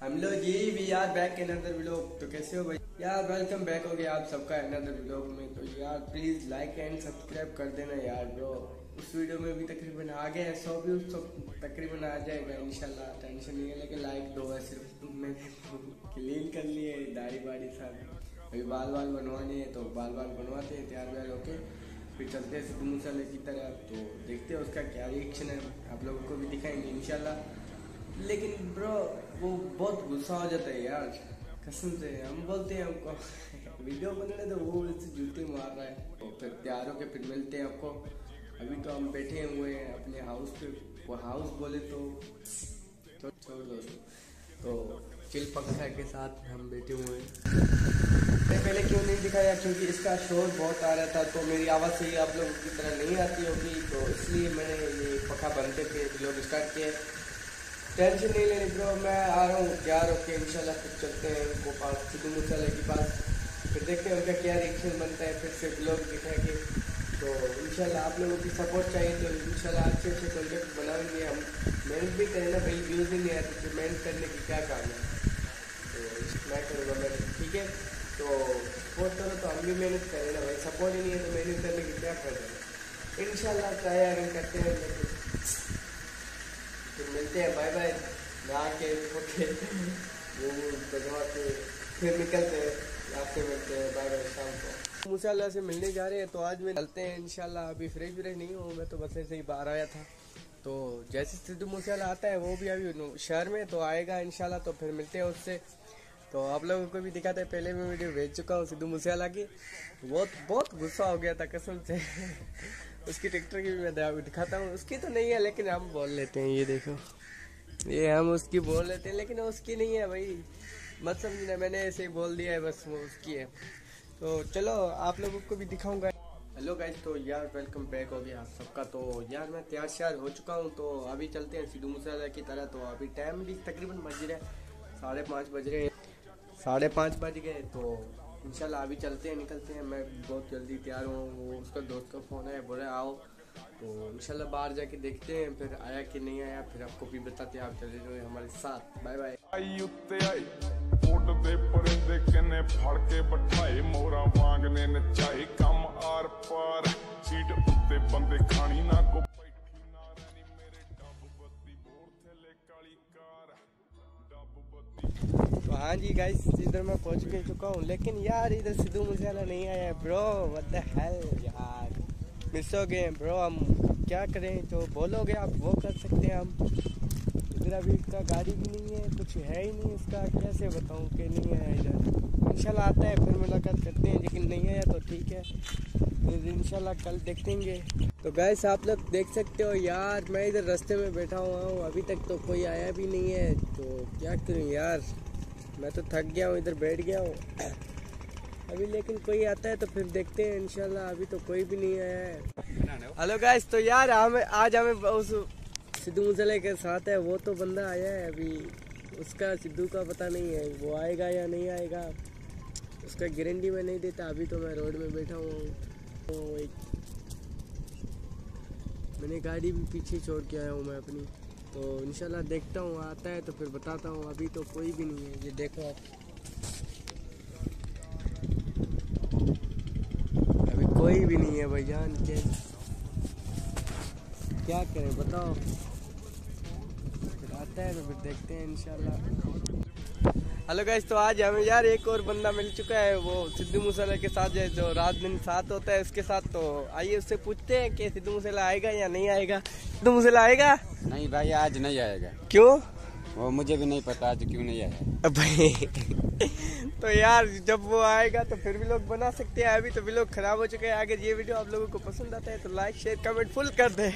हम लोग ये भी यार बैक के अनदर व्लॉग तो कैसे हो भाई? यार वेलकम बैक हो गया आप सबका अनदर व्लॉग में. तो यार प्लीज़ लाइक एंड सब्सक्राइब कर देना यार ब्रो उस वीडियो में भी तकरीबन आ गए हैं सौ व्यूज़ तो तकरीबन आ जाएगा, इंशाल्लाह. टेंशन नहीं है, लेकिन लाइक दो है सिर्फ़. मैं क्लीन कर लिए, दाढ़ी बाड़ी सब. अभी बाल बाल बनवाने हैं तो बाल बाल बनवाते हैं, तैयार व्यार होके. फिर चलते हैं सिद्धू मूसेवाले की तरह तो देखते हैं उसका क्या रिएक्शन है. आप लोगों को भी दिखाएँगे, इंशाल्लाह. लेकिन ब्रो, वो बहुत गुस्सा हो जाता है यार। कसम से, हम बोलते हैं आपको। वीडियो बनाने तो वो उससे जूते मार रहा है। तो फिर तैयार होके फिर मिलते हैं आपको। अभी तो हम बैठे हुए हैं अपने हाउस पे। वो हाउस बोले तो तो छोड़ दो। तो चिल पंखा के साथ हम बैठे हुए हैं। पहले क्यों नहीं दिखाया? क्योंकि इसका शोर बहुत आ रहा था तो मेरी आवाज़ सही आप लोगों की तरह नहीं आती होगी। तो इसलिए मैंने ये पंखा बनते थे लोग स्टार्ट किए टेंशन नहीं लेनी ब्रो मैं आ रहा हूँ। तैयार होके इंशाल्लाह फिर चलते हैं उनको पास सिद्धू मूसेवाले के पास। फिर देखते हैं उनका क्या रिएक्शन बनता है, फिर से ब्लॉग दिखाएँगे। तो इंशाल्लाह आप लोगों की सपोर्ट चाहिए तो इंशाल्लाह अच्छे अच्छे कंटेंट बनाएँगे हम। मेहनत भी करें ना भाई व्यूज़ ही नहीं आते तो मेहनत करने की क्या काम है? तो मैं करूँगा मेहनत, ठीक है? तो सपोर्ट करो तो हम भी मेहनत करें ना भाई। सपोर्ट ही नहीं है तो मेहनत करने की क्या फ़ायदा? है इंशाल्लाह ट्राई आगे करते हैं। फिर मिलते हैं बाय बाय नहा के ओके वो भगवा के फिर निकलते हैं आपसे मिलते हैं बाय बाय शाम को. मूसाला से मिलने जा रहे हैं तो आज में चलते हैं, इंशाल्लाह. अभी फ्रेश व्रेश नहीं हूँ, मैं तो बस ऐसे ही बाहर आया था. तो जैसे सिद्धू मूसेवाला आता है, वो भी अभी शहर में तो आएगा इंशाल्लाह तो फिर मिलते हैं उससे. तो आप लोगों को भी दिखाते हैं, पहले मैं वीडियो भेज चुका हूँ सिद्धू मूसेवाला की. बहुत बहुत गुस्सा हो गया था कसम से. उसकी ट्रैक्टर की भी मैं दिखाता हूँ। उसकी तो नहीं है, लेकिन हम बोल लेते हैं, ये देखो। ये हम उसकी बोल लेते हैं, लेकिन उसकी नहीं है भाई। मत समझना, मैंने ऐसे ही बोल दिया है, बस वो उसकी है। तो चलो, आप लोगों को भी दिखाऊँगा। हेलो गाइज़ तो यार वेलकम बैक हो गया सबका। तो यार, मैं तैयार श्यार हो चुका हूँ तो अभी चलते हैं सिद्धू मूसेवाला की तरह। तो अभी टाइम भी तकरीबन बज रहे साढ़े पाँच बज रहे हैं। साढ़े पाँच बज गए तो इंशाल्लाह अभी चलते हैं निकलते हैं मैं बहुत जल्दी तैयार हूँ वो उसका दोस्त का फ़ोन है बोले आओ तो इंशाल्लाह बाहर जाके देखते हैं फिर आया कि नहीं आया फिर आपको भी बताते हैं आप चले जाओ हमारे साथ बाय बाय ਆਈ ਉੱਤੇ ਆਈ ਫੁੱਟ ਦੇ ਪਰਿੰਦੇ ਕਿੰਨੇ ਫੜ ਕੇ ਬਿਠਾਏ ਮੋਰਾ ਵਾਂਗ ਨੇ ਨਚਾਏ ਕੰਮ ਆਰ ਪਾਰ ਸੀਟ ਉੱਤੇ ਬੰਦੇ ਖਾਣੀ ਨਾ ਕੋ हाँ जी गाइस इधर मैं पहुँच भी चुका हूँ, लेकिन यार इधर सिद्धू मूसेवाला नहीं आया ब्रो व्हाट द हेल यार। मिस हो गए ब्रो हम क्या करें, जो बोलोगे आप, वो कर सकते हैं हम। इधर अभी इसका गाड़ी भी नहीं है, कुछ है ही नहीं इसका, कैसे बताऊँ कि नहीं आया इधर। इंशाल्लाह आता है, फिर मुलाकात करते हैं, लेकिन नहीं आया तो ठीक है। फिर इंशाल्लाह कल देखेंगे तो गैस आप लोग देख सकते हो यार, मैं इधर रास्ते में बैठा हुआ हूँ, अभी तक तो कोई आया भी नहीं है तो क्या करूँ यार। मैं तो थक गया हूँ, इधर बैठ गया हूँ। अभी लेकिन कोई आता है तो फिर देखते हैं इनशाला अभी तो कोई भी नहीं आया है। हेलो गाइस तो यार, हमें आज हमें उस सिद्धू मूसेवाले के साथ है, वो तो बंदा आया है अभी। उसका, सिद्धू का पता नहीं है, वो आएगा या नहीं आएगा। उसका गारंटी मैं नहीं देता, अभी तो मैं रोड में बैठा हुआ हूँ। तो एक, मैंने गाड़ी भी पीछे छोड़ के आया हूँ मैं अपनी। तो इंशाल्लाह देखता हूँ, आता है तो फिर बताता हूँ। अभी तो कोई भी नहीं है, ये देखो आप। अभी कोई भी नहीं है भाई, जान के। क्या करें, बताओ। फिर आता है तो फिर देखते हैं, इंशाल्लाह। हेलो गाइस तो आज हमें यार एक और बंदा मिल चुका है वो सिद्धू मूसेला के साथ जो रात दिन साथ होता है उसके साथ। तो आइए उससे पूछते हैं कि सिद्धू मूसेला आएगा या नहीं आएगा। सिद्धू मूसेला आएगा? नहीं भाई आज नहीं आएगा। क्यों? वो मुझे भी नहीं पता आज क्यों नहीं आया। भाई तो यार जब वो आएगा तो फिर भी लोग बना सकते हैं। अभी तो भी लोग खराब हो चुके हैं। अगर ये वीडियो आप लोगों को पसंद आता है तो लाइक शेयर कमेंट फुल कर दे।